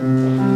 Mm-hmm.